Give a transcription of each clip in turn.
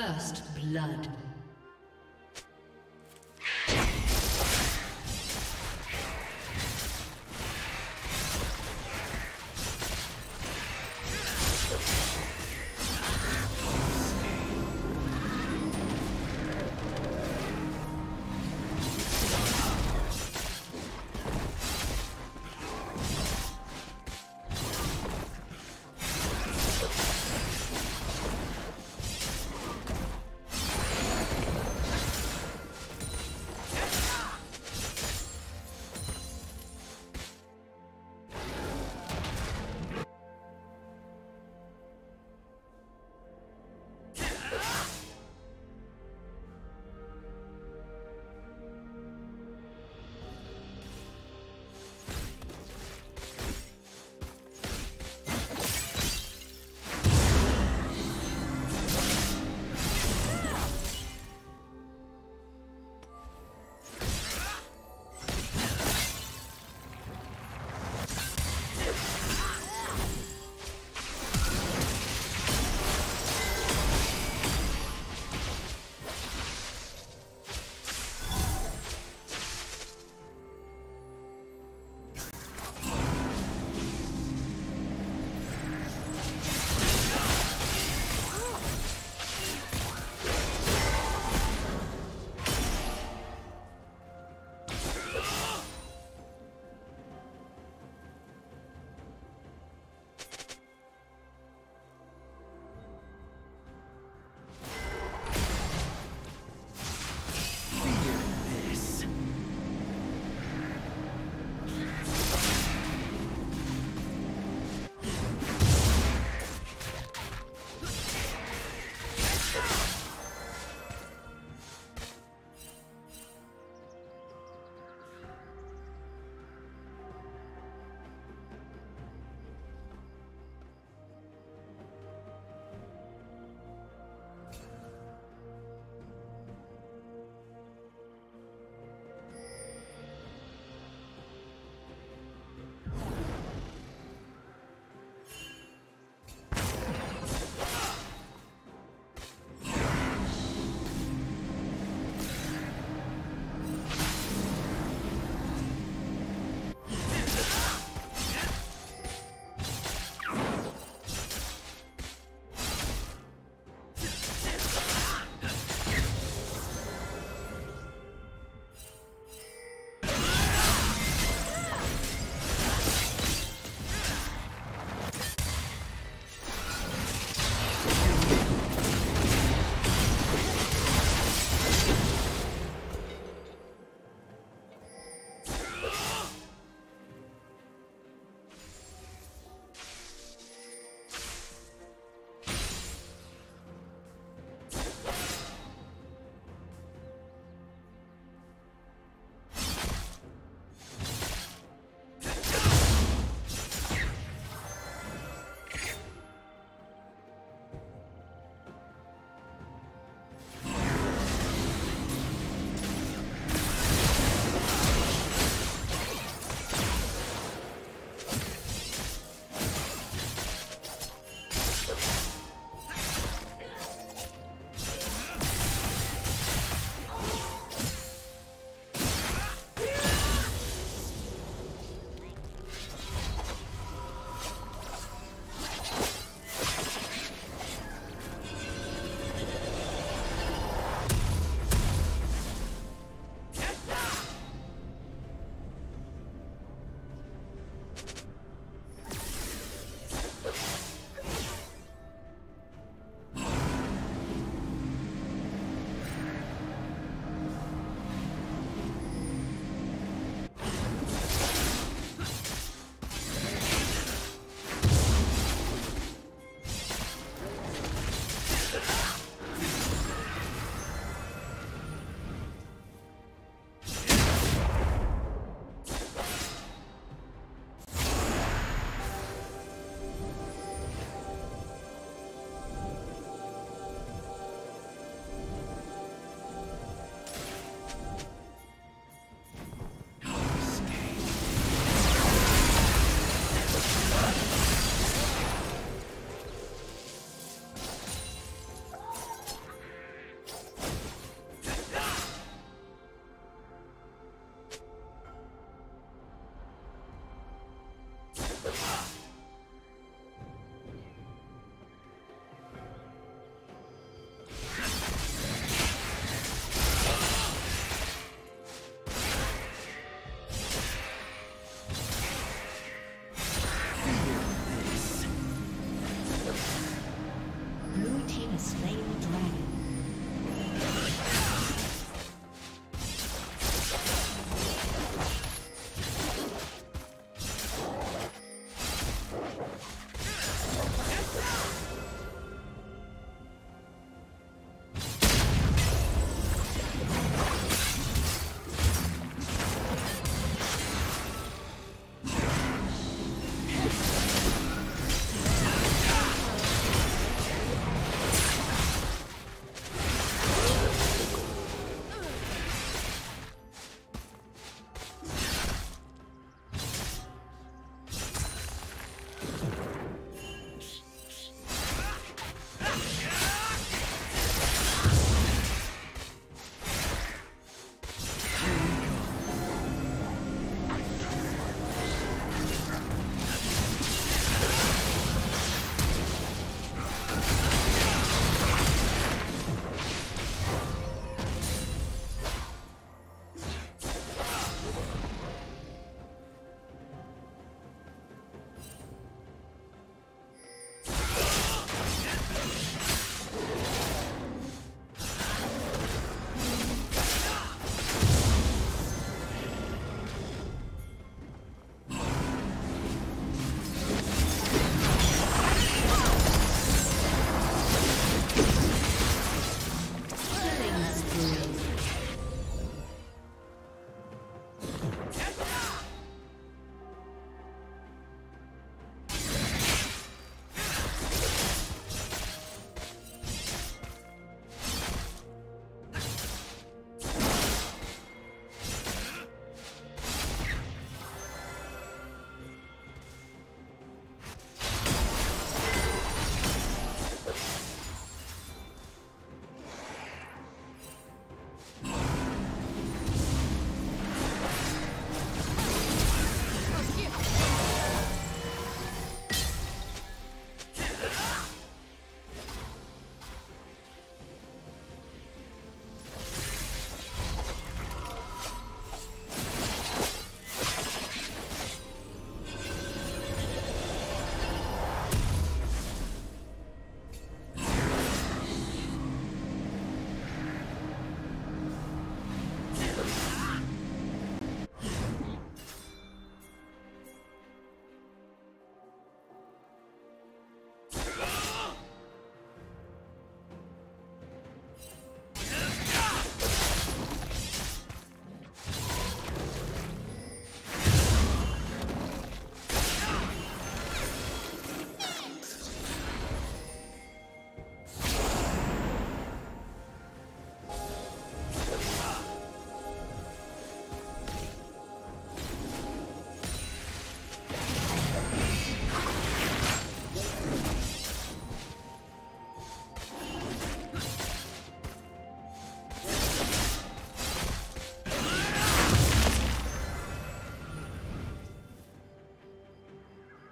First blood.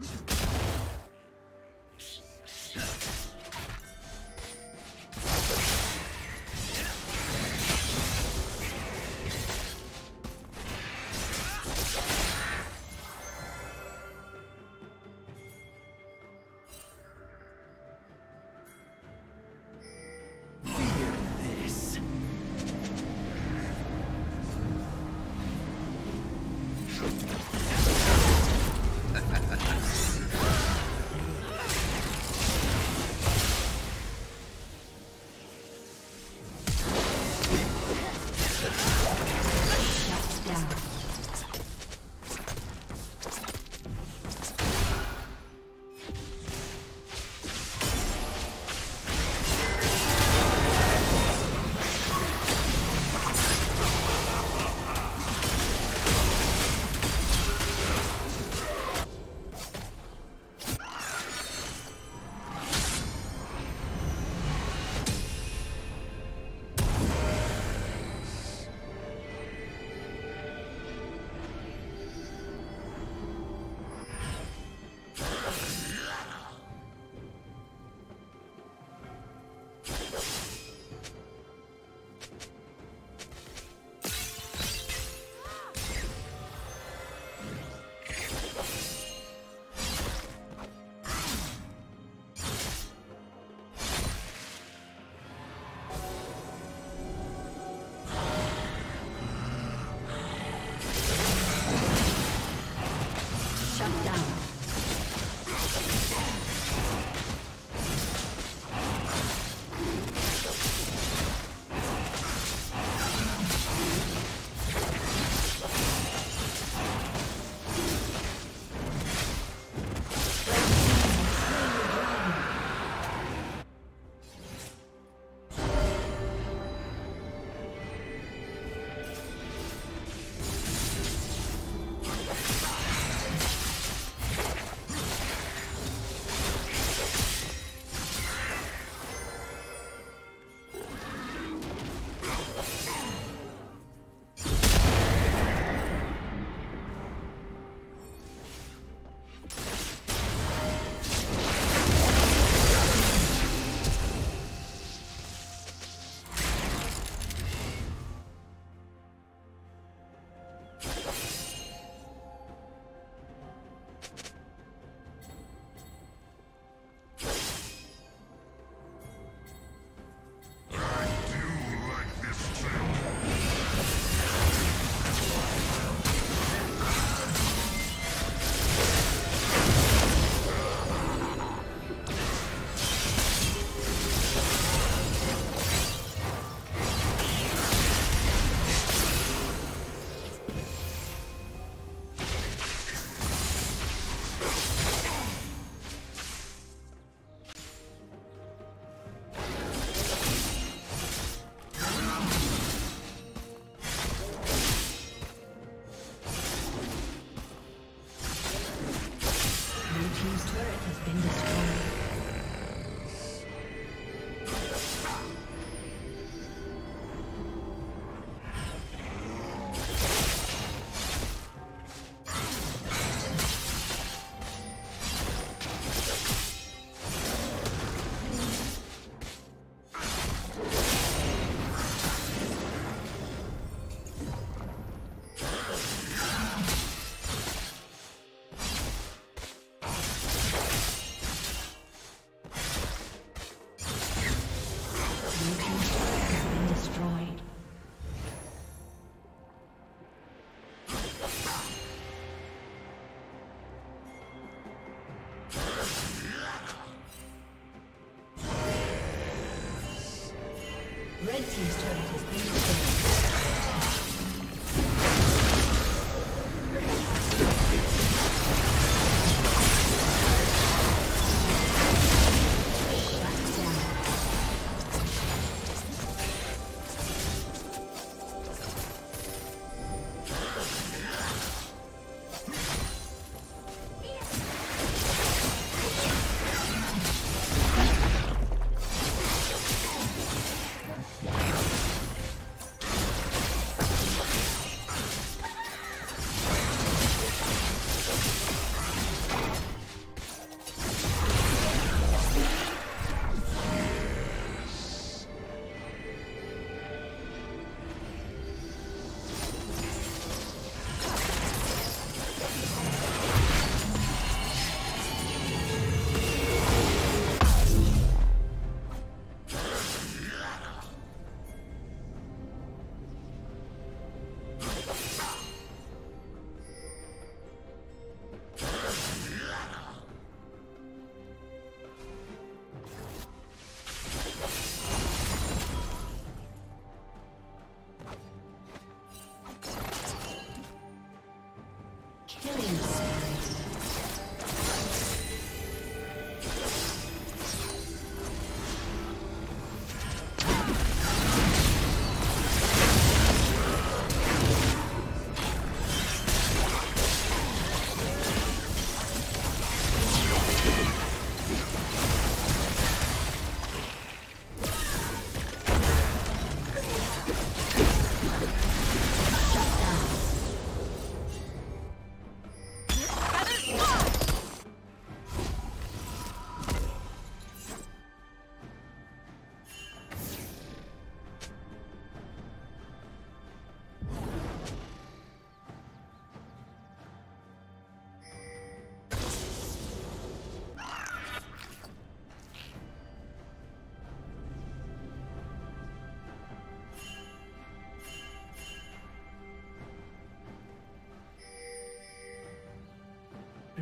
you Killing spree.